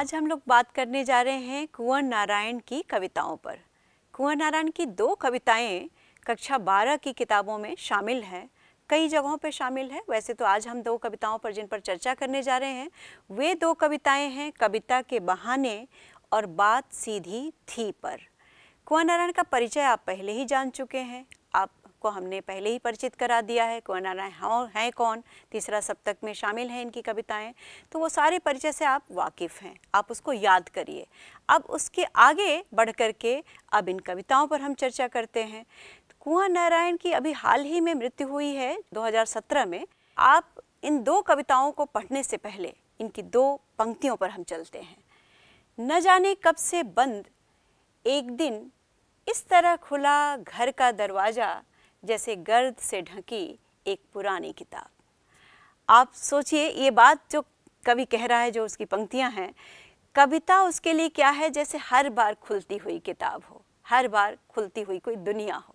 आज हम लोग बात करने जा रहे हैं कुंवर नारायण की कविताओं पर। कुंवर नारायण की दो कविताएँ कक्षा 12 की किताबों में शामिल हैं। कई जगहों पर शामिल है। वैसे तो आज हम दो कविताओं पर, जिन पर चर्चा करने जा रहे हैं, वे दो कविताएँ हैं कविता के बहाने और बात सीधी थी पर। कुंवर नारायण का परिचय आप पहले ही जान चुके हैं। आपको हमने पहले ही परिचित करा दिया है कुंवर नारायण हाँ हैं कौन, तीसरा सप्तक में शामिल हैं इनकी कविताएँ। तो वो सारे परिचय से आप वाकिफ़ हैं, आप उसको याद करिए। अब उसके आगे बढ़ कर के अब इन कविताओं पर हम चर्चा करते हैं। कुंवर नारायण की अभी हाल ही में मृत्यु हुई है 2017 में। आप इन दो कविताओं को पढ़ने से पहले इनकी दो पंक्तियों पर हम चलते हैं। न जाने कब से बंद, एक दिन इस तरह खुला घर का दरवाज़ा जैसे गर्द से ढकी एक पुरानी किताब। आप सोचिए, ये बात जो कवि कह रहा है, जो उसकी पंक्तियाँ हैं, कविता उसके लिए क्या है जैसे हर बार खुलती हुई किताब हो, हर बार खुलती हुई कोई दुनिया हो।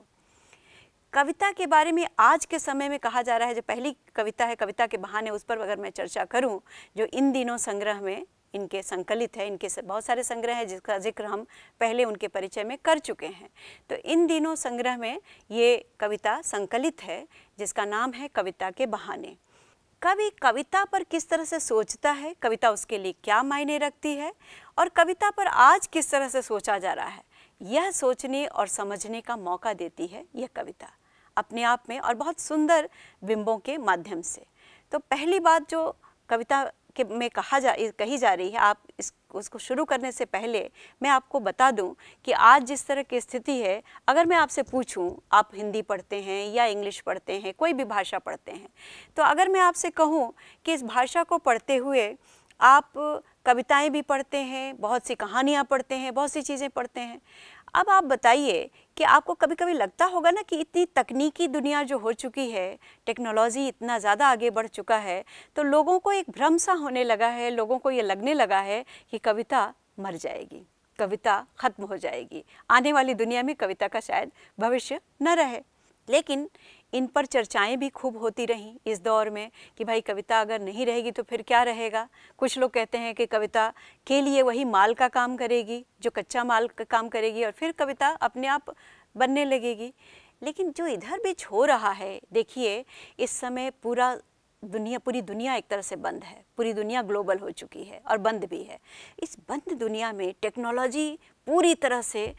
कविता के बारे में आज के समय में कहा जा रहा है, जो पहली कविता है, कविता के बहाने उस पर अगर मैं चर्चा करूँ, जो इन दिनों संग्रह में इनके संकलित है, इनके बहुत सारे संग्रह हैं जिसका ज़िक्र हम पहले उनके परिचय में कर चुके हैं। तो इन दिनों संग्रह में ये कविता संकलित है, जिसका नाम है कविता के बहाने। कवि कविता पर किस तरह से सोचता है? कविता उसके लिए क्या मायने रखती है? और कविता पर आज किस तरह से सोचा जा रहा है? यह सोचने और समझने का मौका देती है यह कविता, अपने आप में और बहुत सुंदर बिंबों के माध्यम से। तो पहली बात जो कविता के में कहा जा, कही जा रही है, आप इस, उसको शुरू करने से पहले मैं आपको बता दूँ कि आज जिस तरह की स्थिति है, अगर मैं आपसे पूछूँ, आप हिंदी पढ़ते हैं या इंग्लिश पढ़ते हैं, कोई भी भाषा पढ़ते हैं तो अगर मैं आपसे कहूँ कि इस भाषा को पढ़ते हुए आप कविताएँ भी पढ़ते हैं, बहुत सी कहानियाँ पढ़ते हैं, बहुत सी चीज़ें पढ़ते हैं अब आप बताइए कि आपको कभी कभी लगता होगा ना कि इतनी तकनीकी दुनिया जो हो चुकी है, टेक्नोलॉजी इतना ज़्यादा आगे बढ़ चुका है तो लोगों को एक भ्रम सा होने लगा है, लोगों को ये लगने लगा है कि कविता मर जाएगी, कविता ख़त्म हो जाएगी, आने वाली दुनिया में कविता का शायद भविष्य न रहे। लेकिन इन पर चर्चाएँ भी खूब होती रहीं इस दौर में कि भाई कविता अगर नहीं रहेगी तो फिर क्या रहेगा? कुछ लोग कहते हैं कि कविता के लिए वही माल का काम करेगी, जो कच्चा माल का काम करेगी और फिर कविता अपने आप बनने लगेगी। लेकिन जो इधर बीच हो रहा है, देखिए, इस समय पूरा दुनिया, पूरी दुनिया एक तरह से बंद है। पूरी दुनिया ग्लोबल हो चुकी है और बंद भी है। इस बंद दुनिया में टेक्नोलॉजी पूरी तरह से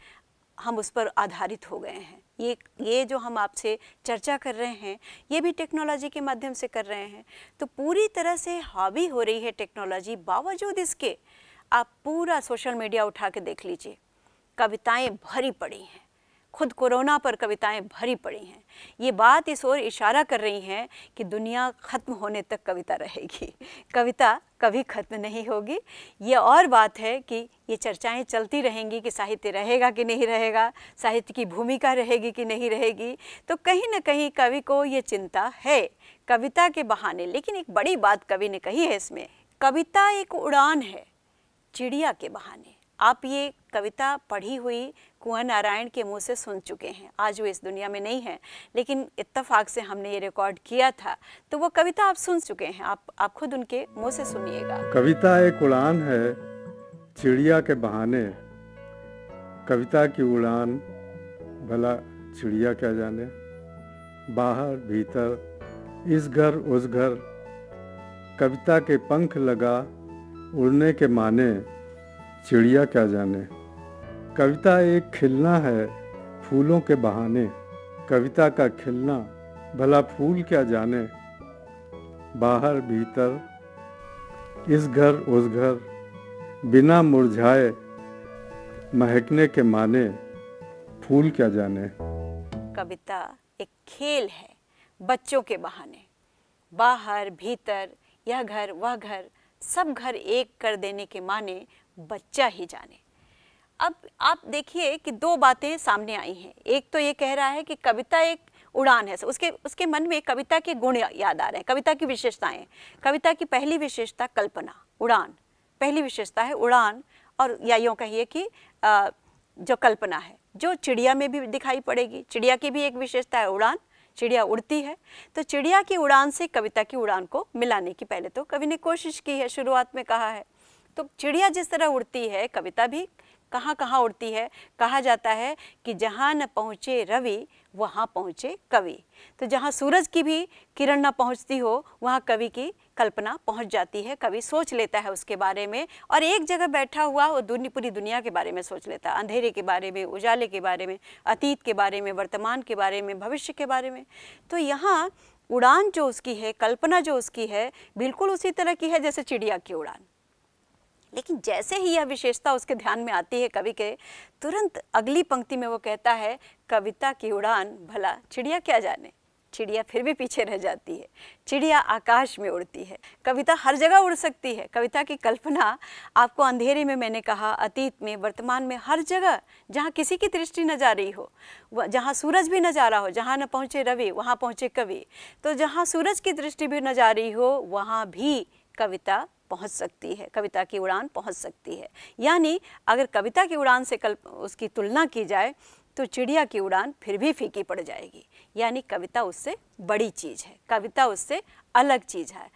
हम उस पर आधारित हो गए हैं। ये ये जो हम आपसे चर्चा कर रहे हैं, ये भी टेक्नोलॉजी के माध्यम से कर रहे हैं। तो पूरी तरह से हावी हो रही है टेक्नोलॉजी, बावजूद इसके आप पूरा सोशल मीडिया उठा के देख लीजिए। कविताएँ भरी पड़ी हैं। खुद कोरोना पर कविताएँ भरी पड़ी हैं। ये बात इस ओर इशारा कर रही हैं कि दुनिया ख़त्म होने तक कविता रहेगी। कविता कभी ख़त्म नहीं होगी। ये और बात है कि ये चर्चाएँ चलती रहेंगी कि साहित्य रहेगा कि नहीं रहेगा, साहित्य की भूमिका रहेगी कि नहीं रहेगी। तो कहीं ना कहीं कवि को ये चिंता है, कविता के बहाने। लेकिन एक बड़ी बात कवि ने कही है इसमें, कविता एक उड़ान है, चिड़िया के बहाने। आप ये कविता पढ़ी हुई कुंवर नारायण के मुँह से सुन चुके हैं। आज वो इस दुनिया में नहीं है, लेकिन इत्तफाक से हमने ये रिकॉर्ड किया था। तो वो कविता आप सुन चुके हैं। आप आप खुद उनके मुँह से सुनिएगा। कविता एक उड़ान है चिड़िया के बहाने। कविता की उड़ान भला चिड़िया क्या जाने? बाहर, भीतर, इस घर, उस घर। कविता के पंख लगा, उड़ने के माने चिड़िया क्या जाने? कविता एक खिलना है फूलों के बहाने। कविता का खिलना, भला फूल क्या जाने? बाहर भीतर, इस घर उस घर, बिना मुरझाए, महकने के माने फूल क्या जाने? कविता एक खेल है बच्चों के बहाने। बाहर भीतर, यह घर वह घर, सब घर एक कर देने के माने बच्चा ही जाने। अब आप देखिए कि दो बातें सामने आई हैं। एक तो ये कह रहा है कि कविता एक उड़ान है उसके उसके मन में कविता के गुण याद आ रहे हैं कविता की विशेषताएँ कविता की पहली विशेषता कल्पना उड़ान। पहली विशेषता है उड़ान और या यूँ कहिए कि आ, जो कल्पना है जो चिड़िया में भी दिखाई पड़ेगी। चिड़िया की भी एक विशेषता है उड़ान चिड़िया उड़ती है। तो चिड़िया की उड़ान से कविता की उड़ान को मिलाने की पहले तो कवि ने कोशिश की है शुरुआत में कहा है। तो चिड़िया जिस तरह उड़ती है कविता भी कहाँ कहाँ उड़ती है? कहा जाता है कि जहाँ न पहुँचे रवि, वहाँ पहुँचे कवि। तो जहाँ सूरज की भी किरण न पहुँचती हो, वहाँ कवि की कल्पना पहुँच जाती है। कवि सोच लेता है उसके बारे में और एक जगह बैठा हुआ वो दुनि पूरी दुनिया के बारे में सोच लेता है। अंधेरे के बारे में, उजाले के बारे में, अतीत के बारे में, वर्तमान के बारे में, भविष्य के बारे में। तो यहाँ उड़ान जो उसकी है, कल्पना जो उसकी है, बिल्कुल उसी तरह की है जैसे चिड़िया की उड़ान। लेकिन जैसे ही यह विशेषता उसके ध्यान में आती है कवि के, तुरंत अगली पंक्ति में वो कहता है, कविता की उड़ान, भला चिड़िया क्या जाने? चिड़िया फिर भी पीछे रह जाती है। चिड़िया आकाश में उड़ती है। कविता हर जगह उड़ सकती है। कविता की कल्पना आपको अंधेरे में मैंने कहा, अतीत में, वर्तमान में, हर जगह जहाँ किसी की दृष्टि न जा रही हो जहाँ सूरज भी न जा रहा हो, जहाँ न पहुँचे रवि, वहाँ पहुँचे कवि। तो जहाँ सूरज की दृष्टि भी न जा रही हो, वहाँ भी कविता पहुँच सकती है, कविता की उड़ान पहुँच सकती है। यानी अगर कविता की उड़ान से कल उसकी तुलना की जाए तो चिड़िया की उड़ान फिर भी फीकी पड़ जाएगी। यानी कविता उससे बड़ी चीज़ है, कविता उससे अलग चीज़ है।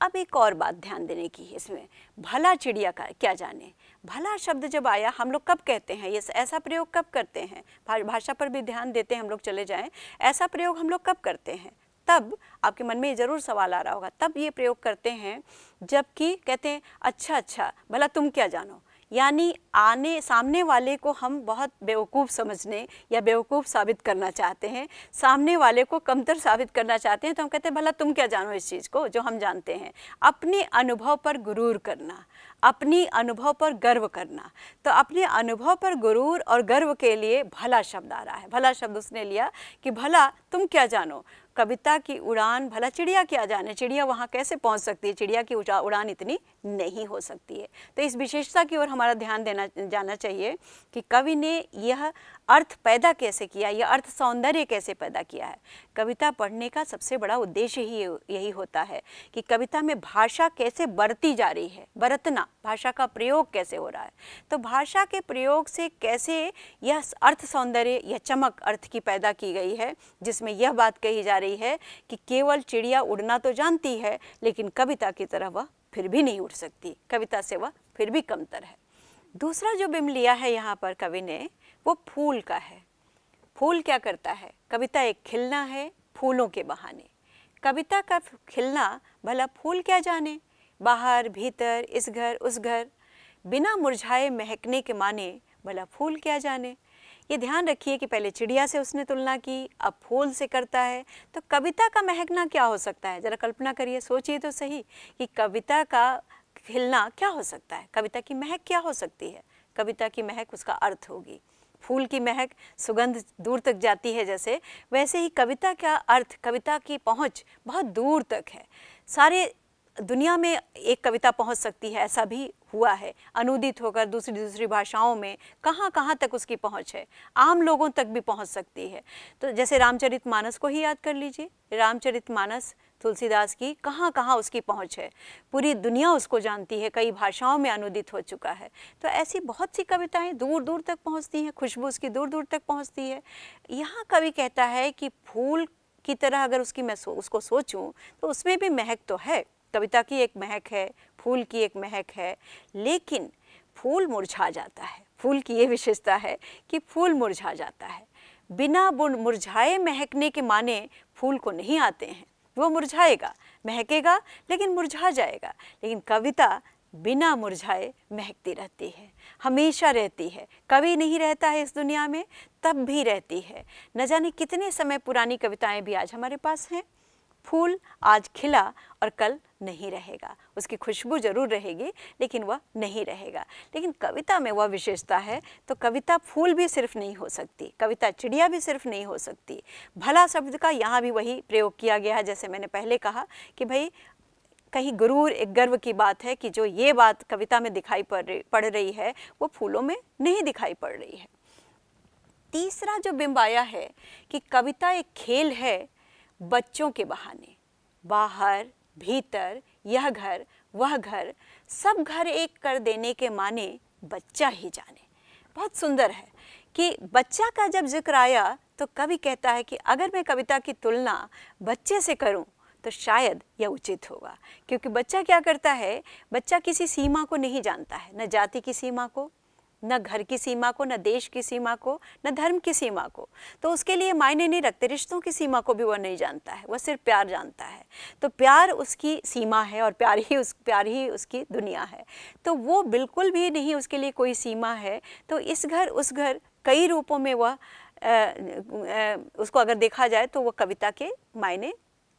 अब एक और बात ध्यान देने की है इसमें, भला चिड़िया का क्या जाने? भला शब्द जब आया, हम लोग कब कहते हैं? ये ऐसा प्रयोग कब करते हैं? भाषा पर भी ध्यान देते हैं हम लोग चले जाएँ, ऐसा प्रयोग हम लोग कब करते हैं? तब आपके मन में ये ज़रूर सवाल आ रहा होगा, तब ये प्रयोग करते हैं, जबकि कहते हैं अच्छा अच्छा भला तुम क्या जानो? यानी आने, सामने वाले को हम बहुत बेवकूफ़ समझने या बेवकूफ़ साबित करना चाहते हैं। सामने वाले को कमतर साबित करना चाहते हैं तो हम कहते हैं, भला तुम क्या जानो इस चीज़ को, जो हम जानते हैं? अपने अनुभव पर गुरूर करना, अपनी अनुभव पर गर्व करना। तो अपने अनुभव पर गुरूर और गर्व के लिए भला शब्द आ रहा है। भला शब्द उसने लिया कि, भला तुम क्या जानो? कविता की उड़ान, भला चिड़िया क्या जाने? चिड़िया वहाँ कैसे पहुँच सकती है? चिड़िया की उड़ान इतनी नहीं हो सकती है। तो इस विशेषता की ओर हमारा ध्यान देना, जाना चाहिए कि कवि ने यह अर्थ पैदा कैसे किया? यह अर्थ सौंदर्य कैसे पैदा किया है? कविता पढ़ने का सबसे बड़ा उद्देश्य ही यही होता है कि कविता में भाषा कैसे बरती जा रही है? बरतना, भाषा का प्रयोग कैसे हो रहा है? तो भाषा के प्रयोग से कैसे यह अर्थ सौंदर्य, यह चमक अर्थ की पैदा की गई है, जिसमें यह बात कही जा रही है कि केवल चिड़िया उड़ना तो जानती है, लेकिन कविता की तरह वह फिर भी नहीं उड़ सकती। कविता से वह फिर भी कमतर है। दूसरा जो बिम लिया है यहाँ पर कवि ने, वो फूल का है। फूल क्या करता है? कविता एक खिलना है फूलों के बहाने। कविता का खिलना भला फूल क्या जाने? बाहर, भीतर, इस घर, उस घर। बिना मुरझाए महकने के माने भला फूल क्या जाने? ये ध्यान रखिए कि पहले चिड़िया से उसने तुलना की, अब फूल से करता है। तो कविता का महकना क्या हो सकता है? ज़रा कल्पना करिए, सोचिए तो सही कि कविता का खिलना क्या हो सकता है? कविता की महक क्या हो सकती है? कविता की महक उसका अर्थ होगी। फूल की महक सुगंध दूर तक जाती है जैसे। वैसे ही कविता का अर्थ, कविता की पहुँच बहुत दूर तक है। सारे दुनिया में एक कविता पहुँच सकती है, ऐसा भी हुआ है। अनुदित होकर दूसरी दूसरी भाषाओं में कहाँ कहाँ तक उसकी पहुँच है? आम लोगों तक भी पहुँच सकती है। तो जैसे रामचरित मानस को ही याद कर लीजिए। रामचरित मानस तुलसीदास की कहाँ कहाँ उसकी पहुँच है? पूरी दुनिया उसको जानती है, कई भाषाओं में अनुदित हो चुका है। तो ऐसी बहुत सी कविताएँ दूर दूर तक पहुँचती हैं, खुशबू उसकी दूर दूर तक पहुँचती है। यहाँ कवि कहता है कि फूल की तरह अगर उसकी मैं उसको सोचूं तो उसमें भी महक तो है। कविता की एक महक है, फूल की एक महक है, लेकिन फूल मुरझा जाता है। फूल की ये विशेषता है कि फूल मुरझा जाता है। बिना बुन, मुरझाए महकने के माने फूल को नहीं आते हैं। वो मुरझाएगा, महकेगा, लेकिन मुरझा जाएगा। लेकिन कविता बिना मुरझाए महकती रहती है। हमेशा रहती है। कभी नहीं रहता है इस दुनिया में, तब भी रहती है। न जाने कितने समय पुरानी कविताएँ भी आज हमारे पास हैं। फूल आज खिला और कल नहीं रहेगा। उसकी खुशबू ज़रूर रहेगी, लेकिन वह नहीं रहेगा। लेकिन कविता में वह विशेषता है तो कविता फूल भी सिर्फ़ नहीं हो सकती, कविता चिड़िया भी सिर्फ़ नहीं हो सकती। भला शब्द का यहाँ भी वही प्रयोग किया गया है, जैसे मैंने पहले कहा कि भाई, कहीं गुरूर एक गर्व की बात है कि जो ये बात कविता में दिखाई पड़ रही पड़ रही है, वो फूलों में नहीं दिखाई पड़ रही है। तीसरा जो बिंब आया है कि कविता एक खेल है बच्चों के बहाने। बाहर, भीतर, यह घर, वह घर, सब घर एक कर देने के माने बच्चा ही जाने। बहुत सुंदर है कि बच्चा का जब ज़िक्र आया तो कवि कहता है कि अगर मैं कविता की तुलना बच्चे से करूँ तो शायद यह उचित होगा। क्योंकि बच्चा क्या करता है, बच्चा किसी सीमा को नहीं जानता है, न जाति की सीमा को न घर की सीमा को, न देश की सीमा को, न धर्म की सीमा को। तो उसके लिए मायने नहीं रखते, रिश्तों की सीमा को भी वह नहीं जानता है वह सिर्फ़ प्यार जानता है। तो प्यार उसकी सीमा है और प्यार ही उस, प्यार ही उसकी दुनिया है। तो वो बिल्कुल भी नहीं उसके लिए कोई सीमा है। तो इस घर, उस घर कई रूपों में वह उसको अगर देखा जाए तो वह कविता के मायने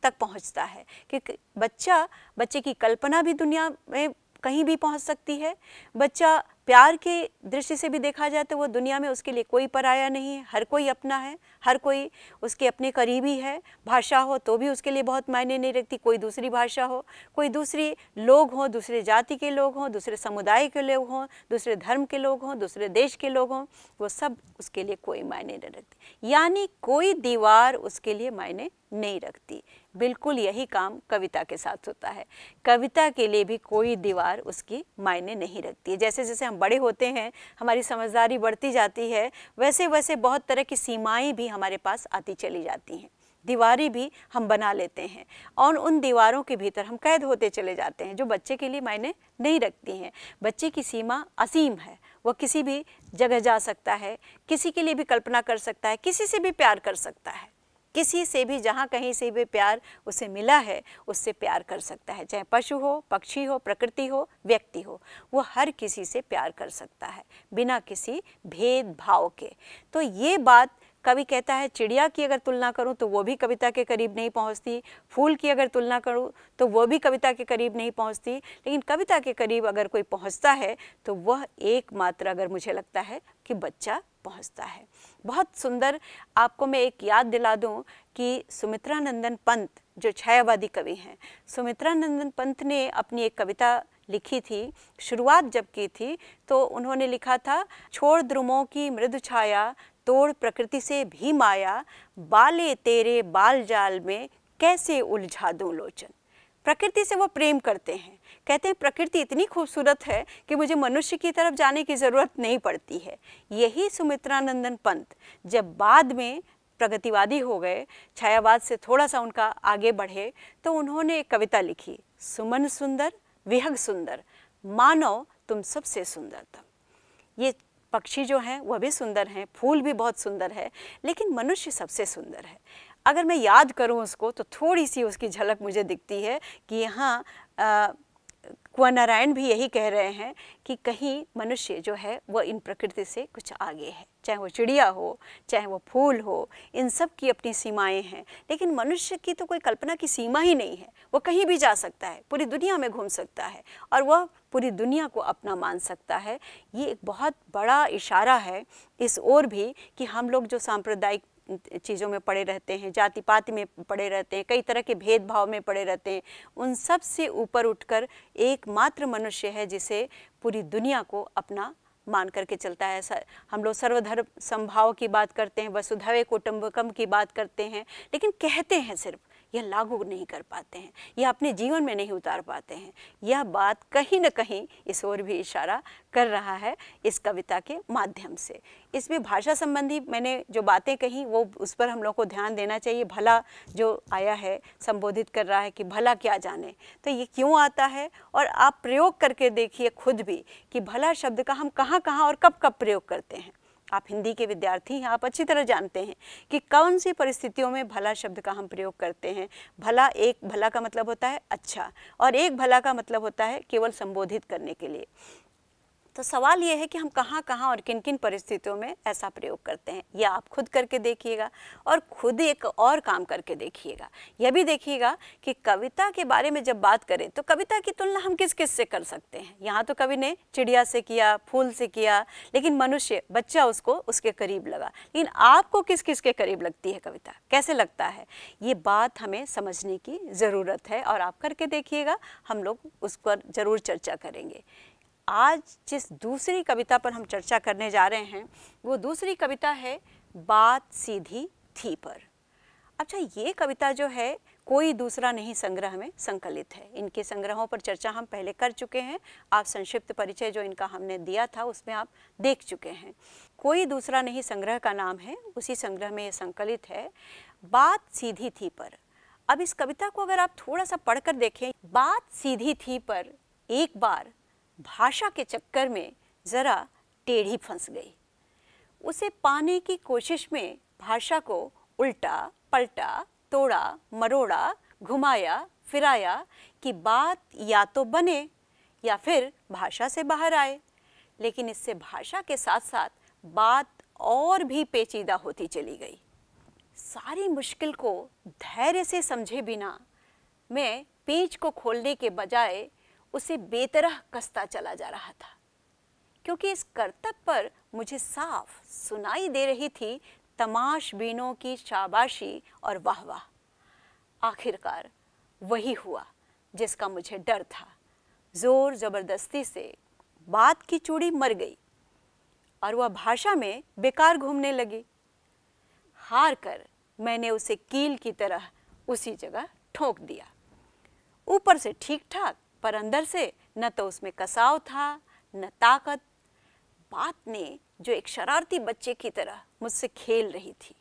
तक पहुँचता है। क्योंकि बच्चा, बच्चे की कल्पना भी दुनिया में कहीं भी पहुँच सकती है। बच्चा प्यार के दृष्टि से भी देखा जाए तो वो दुनिया में उसके लिए कोई पराया नहीं है। हर कोई अपना है, हर कोई उसके अपने करीबी है। भाषा हो तो भी उसके लिए बहुत मायने नहीं रखती। कोई दूसरी भाषा हो, कोई दूसरी लोग हों, दूसरे जाति के लोग हों, दूसरे समुदाय के लोग हों, दूसरे धर्म के लोग हों, दूसरे देश के लोग हों, वो सब उसके लिए कोई मायने नहीं रखती। यानी कोई दीवार उसके लिए मायने नहीं रखती। बिल्कुल यही काम कविता के साथ होता है। कविता के लिए भी कोई दीवार उसकी मायने नहीं रखती है। जैसे जैसे हम बड़े होते हैं, हमारी समझदारी बढ़ती जाती है, वैसे वैसे बहुत तरह की सीमाएँ भी हमारे पास आती चली जाती हैं। दीवारें भी हम बना लेते हैं और उन दीवारों के भीतर हम कैद होते चले जाते हैं जो बच्चे के लिए मायने नहीं रखती हैं। बच्चे की सीमा असीम है, वह किसी भी जगह जा सकता है, किसी के लिए भी कल्पना कर सकता है, किसी से भी प्यार कर सकता है। किसी से भी, जहाँ कहीं से भी प्यार उसे मिला है, उससे प्यार कर सकता है। चाहे पशु हो, पक्षी हो, प्रकृति हो, व्यक्ति हो, वो हर किसी से प्यार कर सकता है, बिना किसी भेदभाव के। तो ये बात कवि कहता है, चिड़िया की अगर तुलना करूँ तो वो भी कविता के करीब नहीं पहुँचती, फूल की अगर तुलना करूँ तो वो भी कविता के करीब नहीं पहुँचती, लेकिन कविता के करीब अगर कोई पहुँचता है तो वह एकमात्र अगर मुझे लगता है कि बच्चा पहुँचता है। बहुत सुंदर आपको मैं एक याद दिला दूँ कि सुमित्रा नंदन पंत, जो छायावादी कवि हैं सुमित्रा नंदन पंत ने अपनी एक कविता लिखी थी, शुरुआत जब की थी तो उन्होंने लिखा था, छोड़ द्रुमों की मृदु छाया, तोड़ प्रकृति से भी माया, बाले तेरे बाल जाल में कैसे उलझा दूँ लोचन? प्रकृति से वो प्रेम करते हैं। कहते हैं, प्रकृति इतनी खूबसूरत है कि मुझे मनुष्य की तरफ़ जाने की ज़रूरत नहीं पड़ती है। यही सुमित्रानंदन पंत, जब बाद में प्रगतिवादी हो गए, छायावाद से थोड़ा सा उनका आगे बढ़े तो उन्होंने एक कविता लिखी, सुमन सुंदर, विहग सुंदर, मानो तुम सबसे सुंदरतम। ये पक्षी जो हैं, वह भी सुंदर हैं, फूल भी बहुत सुंदर है, लेकिन मनुष्य सबसे सुंदर है। अगर मैं याद करूँ उसको तो थोड़ी सी उसकी झलक मुझे दिखती है कि यहाँ कुंवर नारायण भी यही कह रहे हैं कि कहीं मनुष्य जो है वह इन प्रकृति से कुछ आगे है। चाहे वो चिड़िया हो, चाहे वो फूल हो, इन सब की अपनी सीमाएँ हैं। लेकिन मनुष्य की तो कोई कल्पना की सीमा ही नहीं है। वो कहीं भी जा सकता है, पूरी दुनिया में घूम सकता है, और वह पूरी दुनिया को अपना मान सकता है। ये एक बहुत बड़ा इशारा है, इस ओर भी कि हम लोग जो सांप्रदायिक चीज़ों में पड़े रहते हैं जाति पाति में पड़े रहते हैं, कई तरह के भेदभाव में पड़े रहते हैं, उन सबसे ऊपर उठकर एकमात्र मनुष्य है जिसे पूरी दुनिया को अपना मान करके चलता है। हम लोग सर्वधर्म संभाव की बात करते हैं, वसुधैव कुटुंबकम की बात करते हैं, लेकिन कहते हैं सिर्फ़ यह लागू नहीं कर पाते हैं यह अपने जीवन में नहीं उतार पाते हैं, यह बात कहीं ना कहीं इस ओर भी इशारा कर रहा है इस कविता के माध्यम से। इसमें भाषा संबंधी मैंने जो बातें कही, वो उस पर हम लोग को ध्यान देना चाहिए, भला जो आया है, संबोधित कर रहा है कि भला क्या जाने तो ये क्यों आता है? और आप प्रयोग करके देखिए खुद भी कि भला शब्द का हम कहाँ कहाँ और कब कब प्रयोग करते हैं। आप हिंदी के विद्यार्थी हैं, आप अच्छी तरह जानते हैं कि कौन सी परिस्थितियों में भला शब्द का हम प्रयोग करते हैं। भला एक, भला का मतलब होता है अच्छा और एक भला का मतलब होता है केवल संबोधित करने के लिए। तो सवाल ये है कि हम कहाँ कहाँ और किन किन परिस्थितियों में ऐसा प्रयोग करते हैं? यह आप खुद करके देखिएगा और खुद एक और काम करके देखिएगा। यह भी देखिएगा कि कविता के बारे में जब बात करें तो कविता की तुलना हम किस किस से कर सकते हैं? यहाँ तो कवि ने चिड़िया से किया, फूल से किया, लेकिन मनुष्य, बच्चा उसको, उसके करीब लगा। लेकिन आपको किस किस के करीब लगती है कविता? कैसे लगता है? ये बात हमें समझने की ज़रूरत है और आप करके देखिएगा, हम लोग उस पर ज़रूर चर्चा करेंगे। आज जिस दूसरी कविता पर हम चर्चा करने जा रहे हैं, वो दूसरी कविता है, बात सीधी थी पर। अच्छा ये कविता जो है, कोई दूसरा नहीं संग्रह में संकलित है। इनके संग्रहों पर चर्चा हम पहले कर चुके हैं। आप संक्षिप्त परिचय जो इनका हमने दिया था, उसमें आप देख चुके हैं। कोई दूसरा नहीं संग्रह का नाम है, उसी संग्रह में ये संकलित है, बात सीधी थी पर। अब इस कविता को अगर आप थोड़ा सा पढ़कर देखें, बात सीधी थी पर एक बार भाषा के चक्कर में ज़रा टेढ़ी फंस गई। उसे पाने की कोशिश में भाषा को उल्टा, पलटा, तोड़ा, मरोड़ा, घुमाया, फिराया कि बात या तो बने या फिर भाषा से बाहर आए। लेकिन इससे भाषा के साथ साथ बात और भी पेचीदा होती चली गई। सारी मुश्किल को धैर्य से समझे बिना मैं पेच को खोलने के बजाय उसे बेतरह कसता चला जा रहा था। क्योंकि इस करतब पर मुझे साफ़ सुनाई दे रही थी तमाश बीनों की शाबाशी और वाह वाह। आखिरकार वही हुआ जिसका मुझे डर था। ज़ोर ज़बरदस्ती से बात की चूड़ी मर गई और वह भाषा में बेकार घूमने लगी। हार कर मैंने उसे कील की तरह उसी जगह ठोक दिया। ऊपर से ठीक ठाक पर अंदर से न तो उसमें कसाव था, न ताकत। बात ने जो एक शरारती बच्चे की तरह मुझसे खेल रही थी,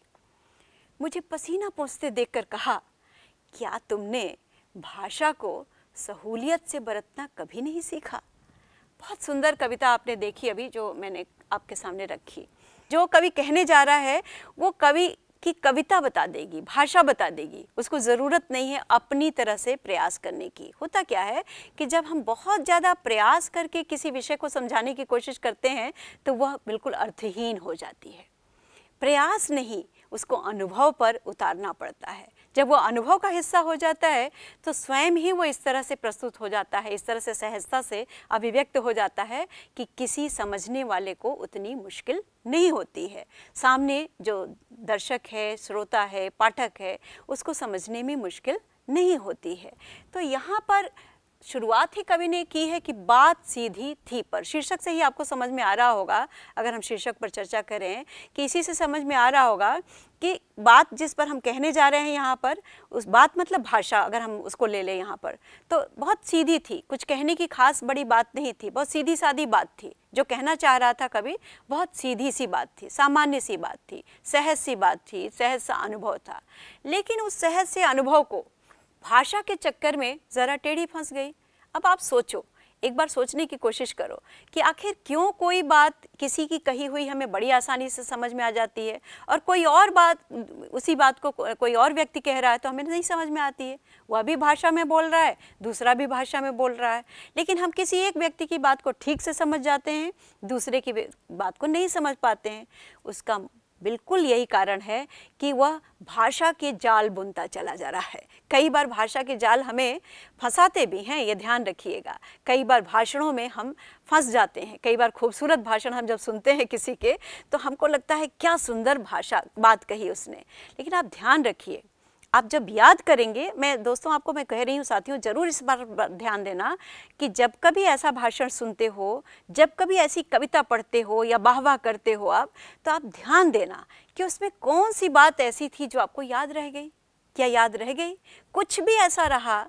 मुझे पसीना पहुँचते देखकर कहा, क्या तुमने भाषा को सहूलियत से बरतना कभी नहीं सीखा? बहुत सुंदर कविता आपने देखी अभी जो मैंने आपके सामने रखी। जो कवि कहने जा रहा है, वो कवि की कविता बता देगी, भाषा बता देगी, उसको ज़रूरत नहीं है अपनी तरह से प्रयास करने की। होता क्या है कि जब हम बहुत ज़्यादा प्रयास करके किसी विषय को समझाने की कोशिश करते हैं तो वह बिल्कुल अर्थहीन हो जाती है। प्रयास नहीं, उसको अनुभव पर उतारना पड़ता है। जब वो अनुभव का हिस्सा हो जाता है तो स्वयं ही वो इस तरह से प्रस्तुत हो जाता है, इस तरह से सहजता से अभिव्यक्त हो जाता है कि किसी समझने वाले को उतनी मुश्किल नहीं होती है। सामने जो दर्शक है, श्रोता है, पाठक है, उसको समझने में मुश्किल नहीं होती है। तो यहाँ पर शुरुआत ही कवि ने की है कि बात सीधी थी पर। शीर्षक से ही आपको समझ में आ रहा होगा, अगर हम शीर्षक पर चर्चा करें, कि इसी से समझ में आ रहा होगा कि बात जिस पर हम कहने जा रहे हैं यहाँ पर, उस बात मतलब भाषा, अगर हम उसको ले लें यहाँ पर। तो बहुत सीधी थी, कुछ कहने की खास बड़ी बात नहीं थी, बहुत सीधी सादी बात थी। जो कहना चाह रहा था कभी बहुत सीधी सी बात थी, सामान्य सी बात थी, सहज सी बात थी, सहज सा अनुभव था। लेकिन उस सहज से अनुभव को भाषा के चक्कर में ज़रा टेढ़ी फंस गई। अब आप सोचो, एक बार सोचने की कोशिश करो कि आखिर क्यों कोई बात किसी की कही हुई हमें बड़ी आसानी से समझ में आ जाती है और कोई और बात, उसी बात को कोई और व्यक्ति कह रहा है तो हमें नहीं समझ में आती है। वह भी भाषा में बोल रहा है, दूसरा भी भाषा में बोल रहा है। लेकिन हम किसी एक व्यक्ति की बात को ठीक से समझ जाते हैं, दूसरे की बात को नहीं समझ पाते हैं। उसका बिल्कुल यही कारण है कि वह भाषा के जाल बुनता चला जा रहा है। कई बार भाषा के जाल हमें फंसाते भी हैं, ये ध्यान रखिएगा। कई बार भाषणों में हम फंस जाते हैं। कई बार खूबसूरत भाषण हम जब सुनते हैं किसी के तो हमको लगता है क्या सुंदर भाषा बात कही उसने। लेकिन आप ध्यान रखिए आप जब याद करेंगे, मैं दोस्तों आपको मैं कह रही हूँ, साथियों, ज़रूर इस बार ध्यान देना कि जब कभी ऐसा भाषण सुनते हो, जब कभी ऐसी कविता पढ़ते हो या वाह करते हो आप तो आप ध्यान देना कि उसमें कौन सी बात ऐसी थी जो आपको याद रह गई। क्या याद रह गई? कुछ भी ऐसा रहा,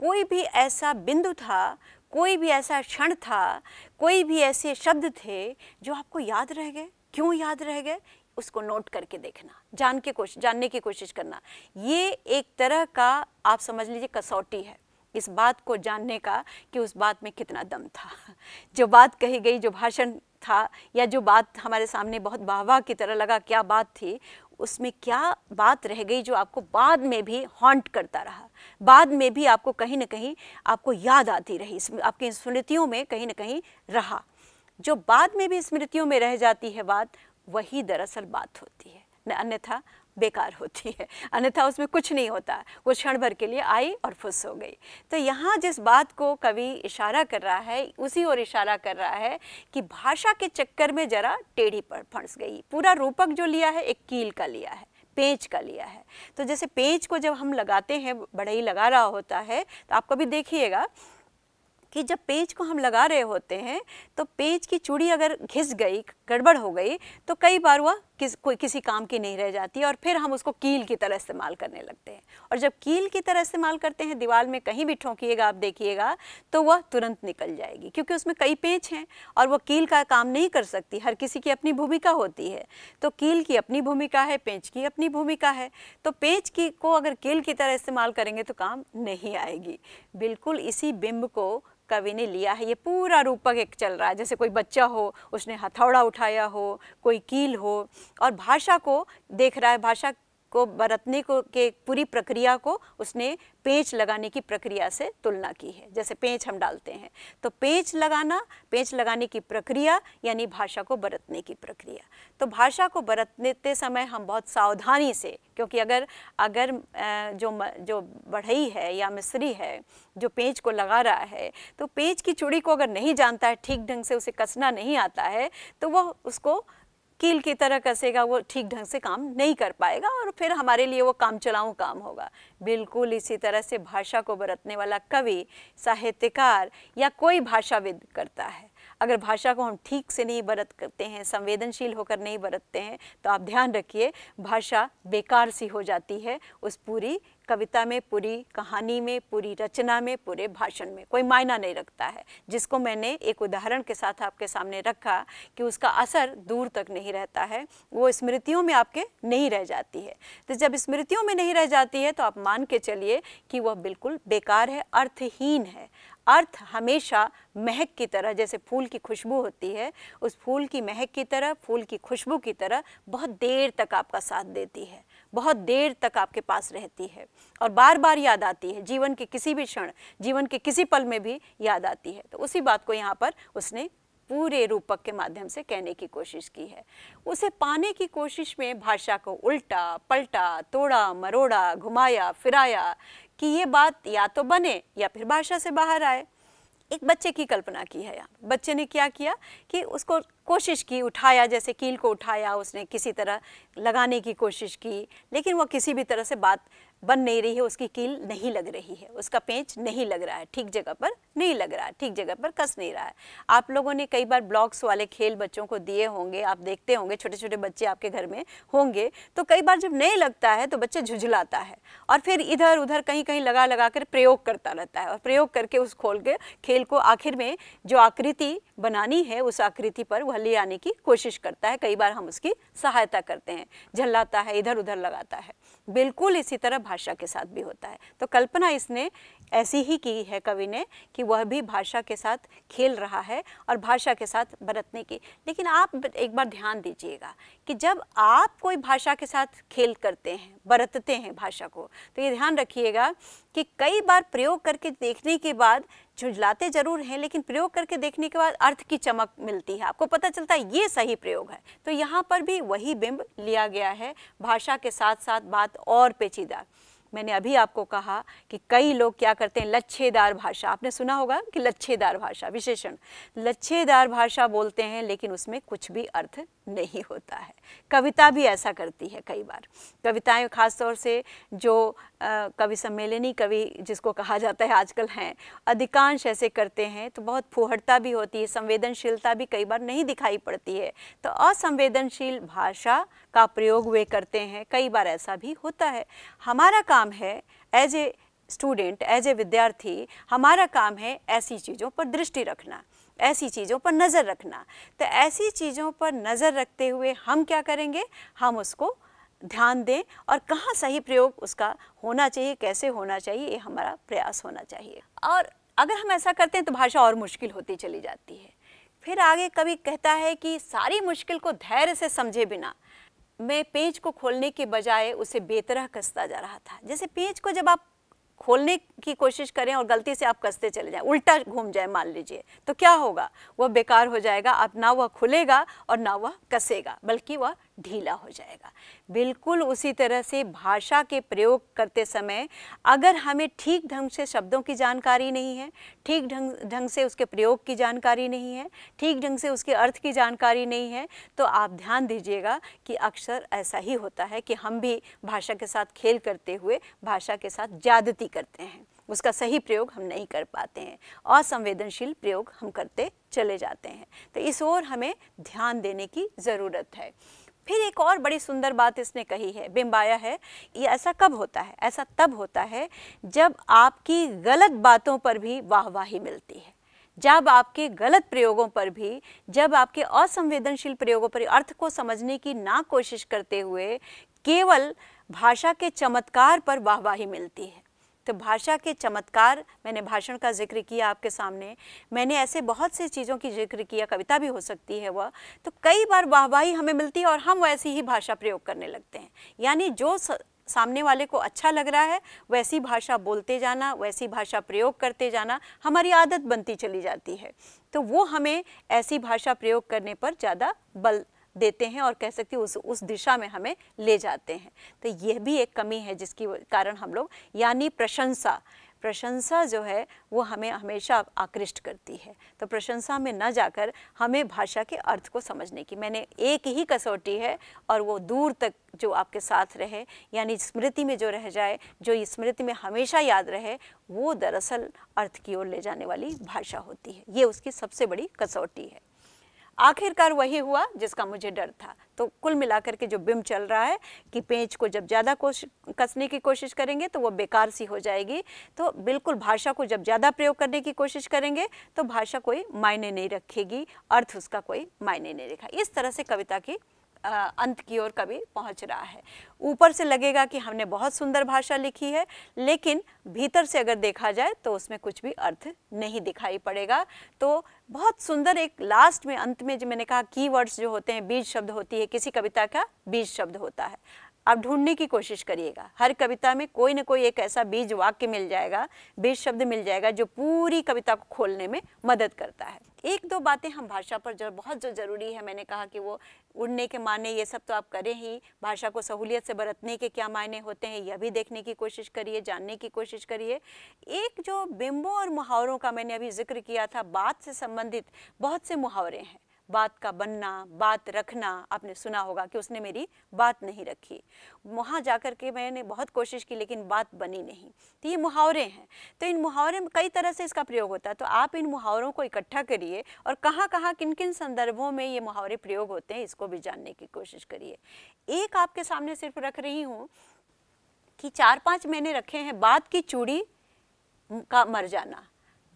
कोई भी ऐसा बिंदु था, कोई भी ऐसा क्षण था, कोई भी ऐसे शब्द थे जो आपको याद रह गए? क्यों याद रह गए? उसको नोट करके देखना, जान के कोशिश जानने की कोशिश करना। ये एक तरह का, आप समझ लीजिए, कसौटी है। इस बात को जानने का कि उस बात में कितना दम था। जो बात कही गई, जो भाषण था, या जो बात हमारे सामने बहुत वाह की तरह लगा, क्या बात थी, उसमें क्या बात रह गई जो आपको बाद में भी हॉन्ट करता रहा। बाद में भी आपको कहीं ना कहीं, आपको याद आती रही आपकी स्मृतियों में कहीं ना कहीं रहा। जो बाद में भी स्मृतियों में रह जाती है बात वही दरअसल बात होती है। न अन्यथा बेकार होती है। अन्यथा उसमें कुछ नहीं होता। वो क्षण भर के लिए आई और फुस हो गई। तो यहाँ जिस बात को कवि इशारा कर रहा है, उसी ओर इशारा कर रहा है कि भाषा के चक्कर में जरा टेढ़ी पर फंस गई। पूरा रूपक जो लिया है, एक कील का लिया है पेज का लिया है। तो जैसे पेज को जब हम लगाते हैं बढ़ई लगा रहा होता है तो आप कभी देखिएगा कि जब पेज को हम लगा रहे होते हैं तो पेज की चूड़ी अगर घिस गई, गड़बड़ हो गई तो कई बार वह किस, कोई, किसी काम की नहीं रह जाती और फिर हम उसको कील की तरह इस्तेमाल करने लगते हैं। और जब कील की तरह इस्तेमाल करते हैं, दीवार में कहीं भी ठोंकिएगा, आप देखिएगा तो वह तुरंत निकल जाएगी, क्योंकि उसमें कई पेच हैं और वह कील का काम नहीं कर सकती। हर किसी की अपनी भूमिका होती है। तो कील की अपनी भूमिका है पेंच की अपनी भूमिका है। तो पेंच की को अगर कील की तरह इस्तेमाल करेंगे तो काम नहीं आएगी। बिल्कुल इसी बिंब को कवि ने लिया है, ये पूरा रूपक एक चल रहा है। जैसे कोई बच्चा हो, उसने हथौड़ा उठाया हो, कोई कील हो, और भाषा को देख रहा है, भाषा को बरतने को, के पूरी प्रक्रिया को उसने पेंच लगाने की प्रक्रिया से तुलना की है। जैसे पेंच हम डालते हैं। तो पेंच लगाना, पेंच लगाने की प्रक्रिया यानी भाषा को बरतने की प्रक्रिया। तो भाषा को बरतते समय हम बहुत सावधानी से, क्योंकि अगर अगर जो जो बढ़ई है या मिस्री है, जो पेंच को लगा रहा है तो पेंच की चूड़ी को अगर नहीं जानता है, ठीक ढंग से उसे कसना नहीं आता है तो वह उसको कील की तरह कसेगा, वो ठीक ढंग से काम नहीं कर पाएगा और फिर हमारे लिए वो काम चलाऊँ काम होगा। बिल्कुल इसी तरह से भाषा को बरतने वाला कवि, साहित्यकार या कोई भाषाविद करता है। अगर भाषा को हम ठीक से नहीं बरत करते हैं, संवेदनशील होकर नहीं बरतते हैं तो आप ध्यान रखिए, भाषा बेकार सी हो जाती है, उस पूरी कविता में, पूरी कहानी में, पूरी रचना में, पूरे भाषण में कोई मायना नहीं रखता है। जिसको मैंने एक उदाहरण के साथ आपके सामने रखा कि उसका असर दूर तक नहीं रहता है, वो स्मृतियों में आपके नहीं रह जाती है। तो जब स्मृतियों में नहीं रह जाती है तो आप मान के चलिए कि वह बिल्कुल बेकार है, अर्थहीन है। अर्थ हमेशा महक की तरह, जैसे फूल की खुशबू होती है, उस फूल की महक की तरह, फूल की खुशबू की तरह बहुत देर तक आपका साथ देती है। बहुत देर तक आपके पास रहती है और बार बार याद आती है, जीवन के किसी भी क्षण, जीवन के किसी पल में भी याद आती है। तो उसी बात को यहाँ पर उसने पूरे रूपक के माध्यम से कहने की कोशिश की है। उसे पाने की कोशिश में भाषा को उल्टा, पलटा, तोड़ा, मरोड़ा, घुमाया, फिराया कि ये बात या तो बने या फिर भाषा से बाहर आए। एक बच्चे की कल्पना की है यहाँ। बच्चे ने क्या किया कि उसको कोशिश की, उठाया, जैसे कील को उठाया, उसने किसी तरह लगाने की कोशिश की, लेकिन वो किसी भी तरह से बात बन नहीं रही है, उसकी कील नहीं लग रही है, उसका पेंच नहीं लग रहा है, ठीक जगह पर नहीं लग रहा है, ठीक जगह पर कस नहीं रहा है। आप लोगों ने कई बार ब्लॉक्स वाले खेल बच्चों को दिए होंगे, आप देखते होंगे छोटे छोटे बच्चे आपके घर में होंगे तो कई बार जब नहीं लगता है तो बच्चे झुझलाता है और फिर इधर उधर कहीं कहीं लगा लगा कर प्रयोग करता रहता है और प्रयोग करके उस खोल के, खेल को आखिर में जो आकृति बनानी है, उस आकृति पर वह ले आने की कोशिश करता है, कई बार हम उसकी सहायता करते हैं, झल्लाता है इधर उधर लगाता है। बिल्कुल इसी तरह भाषा के साथ भी होता है। तो कल्पना इसने ऐसी ही की है कवि ने कि वह भी भाषा के साथ खेल रहा है और भाषा के साथ बरतने की। लेकिन आप एक बार ध्यान दीजिएगा कि जब आप कोई भाषा के साथ खेल करते हैं, बरतते हैं भाषा को तो ये ध्यान रखिएगा कि कई बार प्रयोग करके देखने के बाद झुंझलाते ज़रूर हैं, लेकिन प्रयोग करके देखने के बाद अर्थ की चमक मिलती है। आपको पता चलता है ये सही प्रयोग है। तो यहाँ पर भी वही बिंब लिया गया है, भाषा के साथ साथ बात और पेचीदा। मैंने अभी आपको कहा कि कई लोग क्या करते हैं, लच्छेदार भाषा। आपने सुना होगा कि लच्छेदार भाषा, विशेषण। लच्छेदार भाषा बोलते हैं, लेकिन उसमें कुछ भी अर्थ नहीं होता है। कविता भी ऐसा करती है कई बार। कविताएँ खास तौर से जो कवि सम्मेलनी कवि जिसको कहा जाता है आजकल हैं, अधिकांश ऐसे करते हैं तो बहुत फुहड़ता भी होती है, संवेदनशीलता भी कई बार नहीं दिखाई पड़ती है। तो असंवेदनशील भाषा का प्रयोग वे करते हैं, कई बार ऐसा भी होता है। हमारा काम है as a student, as a विद्यार्थी, हमारा काम है ऐसी चीज़ों पर दृष्टि रखना। ऐसी चीज़ों पर नज़र रखना। तो ऐसी चीज़ों पर नज़र रखते हुए हम क्या करेंगे? हम उसको ध्यान दें और कहाँ सही प्रयोग उसका होना चाहिए, कैसे होना चाहिए, ये हमारा प्रयास होना चाहिए। और अगर हम ऐसा करते हैं तो भाषा और मुश्किल होती चली जाती है। फिर आगे कभी कहता है कि सारी मुश्किल को धैर्य से समझे बिना मैं पेज को खोलने के बजाय उसे बेतरह कसता जा रहा था। जैसे पेज को जब आप खोलने की कोशिश करें और गलती से आप कसते चले जाएँ, उल्टा घूम जाए, मान लीजिए। तो क्या होगा? वह बेकार हो जाएगा आप ना वह खुलेगा और ना वह कसेगा, बल्कि वह ढीला हो जाएगा। बिल्कुल उसी तरह से भाषा के प्रयोग करते समय अगर हमें ठीक ढंग से शब्दों की जानकारी नहीं है, ठीक ढंग ढंग से उसके प्रयोग की जानकारी नहीं है, ठीक ढंग से उसके अर्थ की जानकारी नहीं है तो आप ध्यान दीजिएगा कि अक्सर ऐसा ही होता है कि हम भी भाषा के साथ खेल करते हुए भाषा के साथ ज़्यादती करते हैं। उसका सही प्रयोग हम नहीं कर पाते हैं। असंवेदनशील प्रयोग हम करते चले जाते हैं। तो इस ओर हमें ध्यान देने की ज़रूरत है। फिर एक और बड़ी सुंदर बात इसने कही है बिम्बाया है, ये ऐसा कब होता है? ऐसा तब होता है जब आपकी गलत बातों पर भी वाहवाही मिलती है। जब आपके गलत प्रयोगों पर भी, जब आपके असंवेदनशील प्रयोगों पर अर्थ को समझने की ना कोशिश करते हुए केवल भाषा के चमत्कार पर वाहवाही मिलती है। तो भाषा के चमत्कार मैंने भाषण का ज़िक्र किया आपके सामने। मैंने ऐसे बहुत सी चीज़ों की ज़िक्र किया, कविता भी हो सकती है वह। तो कई बार वाहवाही हमें मिलती है और हम वैसी ही भाषा प्रयोग करने लगते हैं। यानी जो स... सामने वाले को अच्छा लग रहा है, वैसी भाषा बोलते जाना, वैसी भाषा प्रयोग करते जाना हमारी आदत बनती चली जाती है। तो वो हमें ऐसी भाषा प्रयोग करने पर ज़्यादा बल देते हैं और कह सकते हैं उस उस दिशा में हमें ले जाते हैं। तो यह भी एक कमी है जिसकी कारण हम लोग, यानी प्रशंसा। प्रशंसा जो है, वो हमें हमेशा आकृष्ट करती है। तो प्रशंसा में न जाकर हमें भाषा के अर्थ को समझने की। मैंने एक ही कसौटी है और वो दूर तक जो आपके साथ रहे, यानी स्मृति में जो रह जाए, जो स्मृति में हमेशा याद रहे, वो दरअसल अर्थ की ओर ले जाने वाली भाषा होती है। ये उसकी सबसे बड़ी कसौटी है। आखिरकार वही हुआ जिसका मुझे डर था। तो कुल मिलाकर के जो बिम चल रहा है कि पेंच को जब ज़्यादा कसने की कोशिश करेंगे तो वो बेकार सी हो जाएगी। तो बिल्कुल भाषा को जब ज़्यादा प्रयोग करने की कोशिश करेंगे तो भाषा कोई मायने नहीं रखेगी, अर्थ उसका कोई मायने नहीं रखा। इस तरह से कविता की अंत की ओर कभी पहुँच रहा है। ऊपर से लगेगा कि हमने बहुत सुंदर भाषा लिखी है, लेकिन भीतर से अगर देखा जाए तो उसमें कुछ भी अर्थ नहीं दिखाई पड़ेगा। तो बहुत सुंदर एक लास्ट में, अंत में जो मैंने कहा कीवर्ड्स जो होते हैं, बीज शब्द होती है, किसी कविता का बीज शब्द होता है। आप ढूँढने की कोशिश करिएगा। हर कविता में कोई ना कोई एक ऐसा बीज वाक्य मिल जाएगा, बीज शब्द मिल जाएगा जो पूरी कविता को खोलने में मदद करता है। एक दो बातें हम भाषा पर जो बहुत जो ज़रूरी है, मैंने कहा कि वो उड़ने के माने, ये सब तो आप करें ही। भाषा को सहूलियत से बरतने के क्या मायने होते हैं, यह भी देखने की कोशिश करिए, जानने की कोशिश करिए। एक जो बिंबों और मुहावरों का मैंने अभी ज़िक्र किया था, बात से संबंधित बहुत से मुहावरे हैं। बात का बनना, बात रखना आपने सुना होगा कि उसने मेरी बात नहीं रखी। वहाँ जा कर के मैंने बहुत कोशिश की लेकिन बात बनी नहीं। तो ये मुहावरे हैं। तो इन मुहावरे में कई तरह से इसका प्रयोग होता है। तो आप इन मुहावरों को इकट्ठा करिए और कहाँ कहाँ किन किन संदर्भों में ये मुहावरे प्रयोग होते हैं, इसको भी जानने की कोशिश करिए। एक आपके सामने सिर्फ़ रख रही हूँ कि चार पाँच मैंने रखे हैं बात की चूड़ी का मर जाना।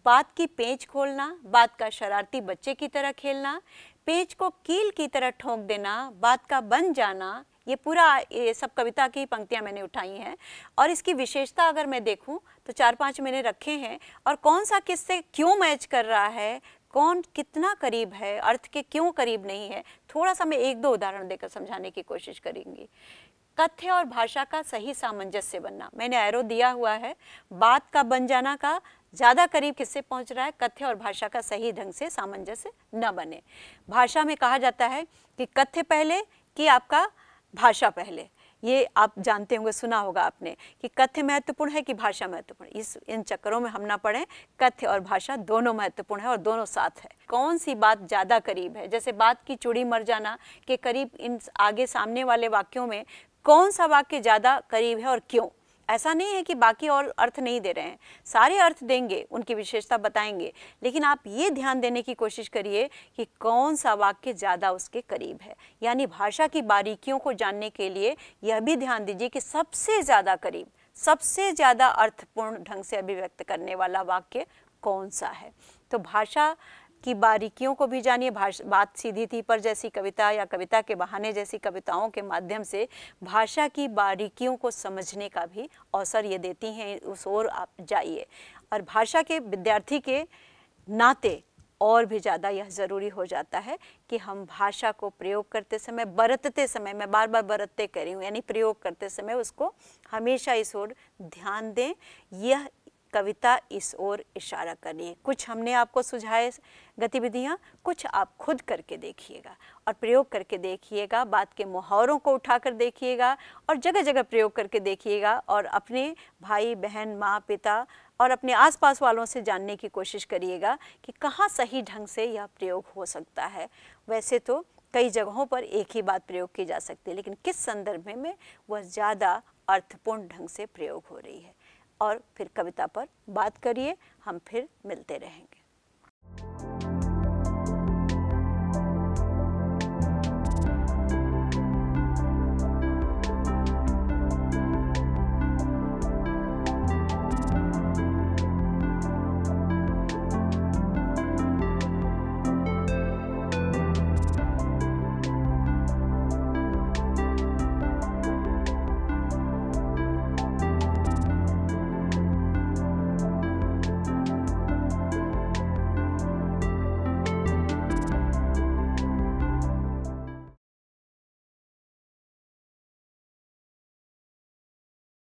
बात की पेच खोलना, बात का शरारती बच्चे की तरह खेलना, पेच को कील की तरह ठोंक देना, बात का बन जाना, ये पूरा, ये सब कविता की पंक्तियाँ मैंने उठाई हैं। और इसकी विशेषता अगर मैं देखूँ तो चार पाँच मैंने रखे हैं। और कौन सा किससे क्यों मैच कर रहा है, कौन कितना करीब है, अर्थ के क्यों करीब नहीं है, थोड़ा सा मैं एक दो उदाहरण देकर समझाने की कोशिश करेंगी। कथ्य और भाषा का सही सामंजस्य बनना। मैंने एरो दिया हुआ है, बात का बन जाना का ज़्यादा करीब किससे पहुँच रहा है? कथ्य और भाषा का सही ढंग से सामंजस्य न बने। भाषा में कहा जाता है कि कथ्य पहले कि आपका भाषा पहले? ये आप जानते होंगे, सुना होगा आपने कि कथ्य महत्वपूर्ण है कि भाषा महत्वपूर्ण? इस, इन चक्करों में हम ना पढ़ें। कथ्य और भाषा दोनों महत्वपूर्ण है और दोनों साथ है। कौन सी बात ज़्यादा करीब है? जैसे बात की चूड़ी मर जाना के करीब इन आगे सामने वाले वाक्यों में कौन सा वाक्य ज़्यादा करीब है और क्यों? ऐसा नहीं है कि बाकी और अर्थ नहीं दे रहे हैं। सारे अर्थ देंगे, उनकी विशेषता बताएँगे। लेकिन आप ये ध्यान देने की कोशिश करिए कि कौन सा वाक्य ज़्यादा उसके करीब है। यानी भाषा की बारीकियों को जानने के लिए यह भी ध्यान दीजिए कि सबसे ज़्यादा करीब, सबसे ज़्यादा अर्थपूर्ण ढंग से अभिव्यक्त करने वाला वाक्य कौन सा है। तो भाषा की बारीकियों को भी जानिए। बात सीधी थी, पर जैसी कविता या कविता के बहाने जैसी कविताओं के माध्यम से भाषा की बारीकियों को समझने का भी अवसर ये देती हैं, उस ओर आप जाइए। और भाषा के विद्यार्थी के नाते और भी ज़्यादा यह ज़रूरी हो जाता है कि हम भाषा को प्रयोग करते समय, बरतते समय, मैं बार बार बरतते कह रही हूँ, यानी प्रयोग करते समय उसको हमेशा इस ओर ध्यान दें। यह कविता इस ओर इशारा करनी है। कुछ हमने आपको सुझाए गतिविधियाँ, कुछ आप खुद करके देखिएगा और प्रयोग करके देखिएगा, बात के मुहावरों को उठाकर देखिएगा और जगह जगह प्रयोग करके देखिएगा और अपने भाई, बहन माँ पिता और अपने आसपास वालों से जानने की कोशिश करिएगा कि कहाँ सही ढंग से यह प्रयोग हो सकता है। वैसे तो कई जगहों पर एक ही बात प्रयोग की जा सकती है, लेकिन किस संदर्भ में वह ज़्यादा अर्थपूर्ण ढंग से प्रयोग हो रही है? और फिर कविता पर बात करिए हम फिर मिलते रहेंगे।